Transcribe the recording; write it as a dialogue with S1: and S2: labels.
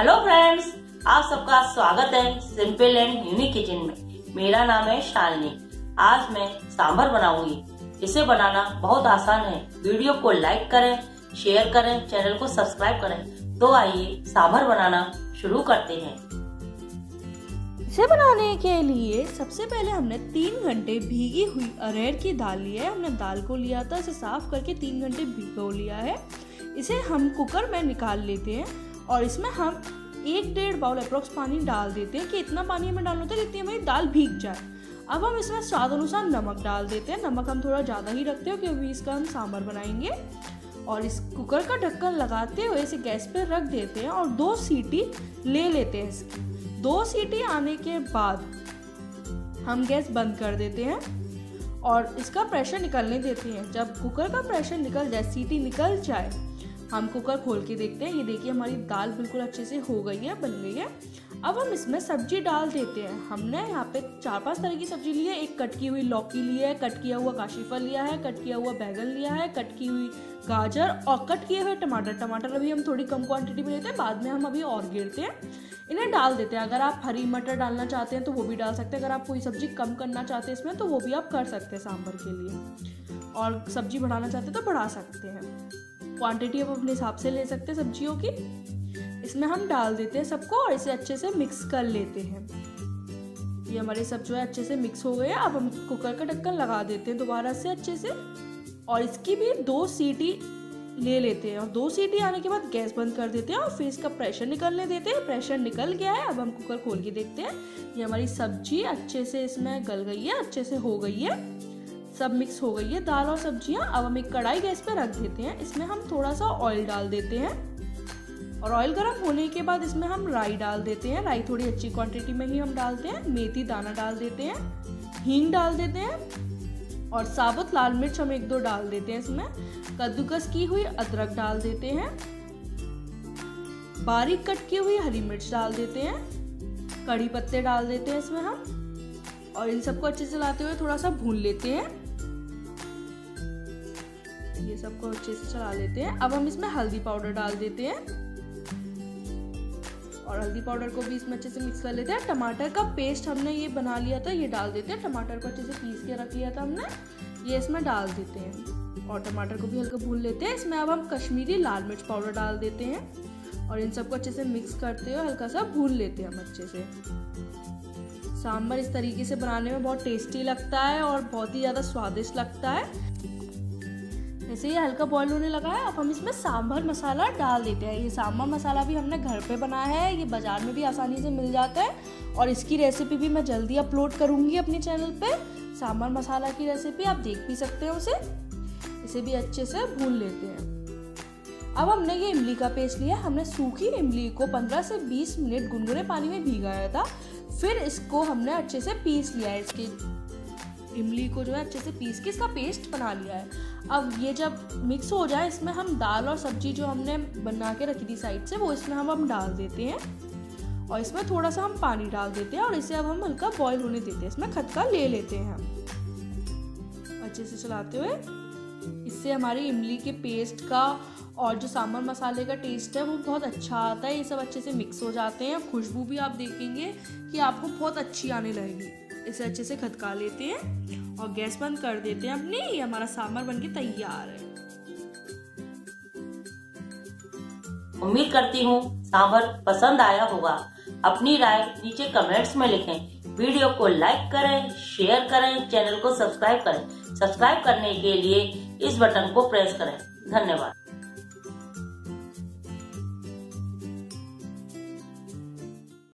S1: Hello friends आप सबका स्वागत है सिंपल एंड यूनिक किचन में। मेरा नाम है शालिनी आज मैं सांभर बनाऊँगी। इसे बनाना बहुत आसान है। वीडियो को लाइक करें शेयर करें चैनल को सब्सक्राइब करें। तो आइए सांभर बनाना शुरू करते हैं।
S2: इसे बनाने के लिए सबसे पहले हमने तीन घंटे भीगी हुई अरहर की दाल ली है। हमने दाल को लिया था, इसे साफ़ करके तीन घंटे भिगो लिया है। इसे हम कुकर में निकाल लेते हैं। और इसमें हम एक डेढ़ बाउल अप्रोक्स पानी डाल देते हैं, कि इतना पानी हमें डालना होता है जितनी हमारी दाल भीग जाए। अब हम इसमें स्वाद अनुसार नमक डाल देते हैं। नमक हम थोड़ा ज़्यादा ही रखते हैं, क्योंकि इसका हम सांभर बनाएँगे। और इस कुकर का ढक्कन लगाते हुए इसे गैस पर रख देते हैं और दो सीटी ले लेते हैं इसकी दो सीटी आने के बाद हम गैस बंद कर देते हैं और इसका प्रेशर निकलने देते हैं। जब कुकर का प्रेशर निकल जाए, सीटी निकल जाए हम कुकर खोल के देखते हैं। ये देखिए, हमारी दाल बिल्कुल अच्छे से हो गई है, बन गई है। अब हम इसमें सब्ज़ी डाल देते हैं। हमने यहाँ पे चार पाँच तरह की सब्ज़ी ली है। एक कट की हुई लौकी ली है, कट किया हुआ काशीफल लिया है, कट किया हुआ बैगन लिया है, कट की हुई गाजर और कट किए हुए टमाटर। टमाटर अभी हम थोड़ी कम क्वांटिटी में लेते हैं, बाद में हम अभी और गिरते हैं। इन्हें डाल देते हैं। अगर आप हरी मटर डालना चाहते हैं तो वो भी डाल सकते हैं। अगर आप कोई सब्ज़ी कम करना चाहते हैं इसमें तो वो भी आप कर सकते हैं सांभर के लिए। और सब्ज़ी बढ़ाना चाहते हैं तो बढ़ा सकते हैं। क्वांटिटी आप अपने हिसाब से ले सकते हैं सब्जियों की। इसमें हम डाल देते हैं सबको और इसे अच्छे से मिक्स कर लेते हैं। ये हमारे सब जो है अच्छे से मिक्स हो गए अब हम कुकर का ढक्कन लगा देते हैं दोबारा से अच्छे से। और इसकी भी दो सीटी ले लेते हैं। और दो सीटी आने के बाद गैस बंद कर देते हैं और फिर इसका प्रेशर निकलने देते हैं। प्रेशर निकल गया है। अब हम कुकर खोल के देखते हैं। ये हमारी सब्ज़ी अच्छे से इसमें गल गई है, अच्छे से हो गई है। सब मिक्स हो गई है। दाल और सब्ज़ियाँ अब हम एक कढ़ाई गैस पे रख देते हैं। इसमें हम थोड़ा सा ऑयल डाल देते हैं। और ऑयल गर्म होने के बाद इसमें हम राई डाल देते हैं। राई थोड़ी अच्छी क्वांटिटी में ही हम डालते हैं। मेथी दाना डाल देते हैं। हींग डाल देते हैं। और साबुत लाल मिर्च हम एक दो डाल देते हैं इसमें। कद्दूकस की हुई अदरक डाल देते हैं। बारीक कट की हुई हरी मिर्च डाल देते हैं। कड़ी पत्ते डाल देते हैं इसमें हम। और इन सबको अच्छे से लाते हुए थोड़ा सा भून लेते हैं। ये सबको अच्छे से चला लेते हैं। अब हम इसमें हल्दी पाउडर डाल देते हैं। और हल्दी पाउडर को भी इसमें अच्छे से मिक्स कर लेते हैं। टमाटर का पेस्ट हमने ये बना लिया था, ये डाल देते हैं। टमाटर को अच्छे से पीस के रख लिया था हमने। ये इसमें डाल देते हैं। और टमाटर को भी हल्का भून लेते हैं। इसमें अब हम कश्मीरी लाल मिर्च पाउडर डाल देते हैं। और इन सबको अच्छे से मिक्स करते हुए हल्का सा भून लेते हैं हम अच्छे से। सांभर इस तरीके से बनाने में बहुत टेस्टी लगता है और बहुत ही ज़्यादा स्वादिष्ट लगता है। जैसे ये हल्का बॉयल होने लगा है। अब हम इसमें सांभर मसाला डाल देते हैं। ये सांभर मसाला भी हमने घर पे बनाया है। ये बाज़ार में भी आसानी से मिल जाता है। और इसकी रेसिपी भी मैं जल्दी अपलोड करूँगी अपने चैनल पर सांभर मसाला की रेसिपी आप देख भी सकते हैं उसे। इसे भी अच्छे से भून लेते हैं। अब हमने ये इमली का पेस्ट लिया हमने सूखी इमली को 15 से 20 मिनट गुनगुने पानी में भिगाया था। फिर इसको हमने अच्छे से पीस लिया है इसकी इमली को जो है अच्छे से पीस के इसका पेस्ट बना लिया है। अब ये जब मिक्स हो जाए, इसमें हम दाल और सब्ज़ी जो हमने बना के रखी थी साइड से, वो इसमें हम हम डाल देते हैं। और इसमें थोड़ा सा हम पानी डाल देते हैं और इसे अब हम हल्का बॉईल होने देते हैं। इसमें खटका ले लेते हैं हम। अच्छे से चलाते हुए इससे हमारी इमली के पेस्ट का और जो सांभर मसाले का टेस्ट है, वो बहुत अच्छा आता है। ये सब अच्छे से मिक्स हो जाते हैं। खुशबू भी आप देखेंगे कि आपको बहुत अच्छी आने लगेगी। इसे अच्छे से खदका लेते हैं और गैस बंद कर देते हैं अपनी। ये हमारा सांभर बनके तैयार है।
S1: उम्मीद करती हूँ सांभर पसंद आया होगा। अपनी राय नीचे कमेंट्स में लिखें। वीडियो को लाइक करें शेयर करें चैनल को सब्सक्राइब करें। सब्सक्राइब करने के लिए इस बटन को प्रेस करें। धन्यवाद।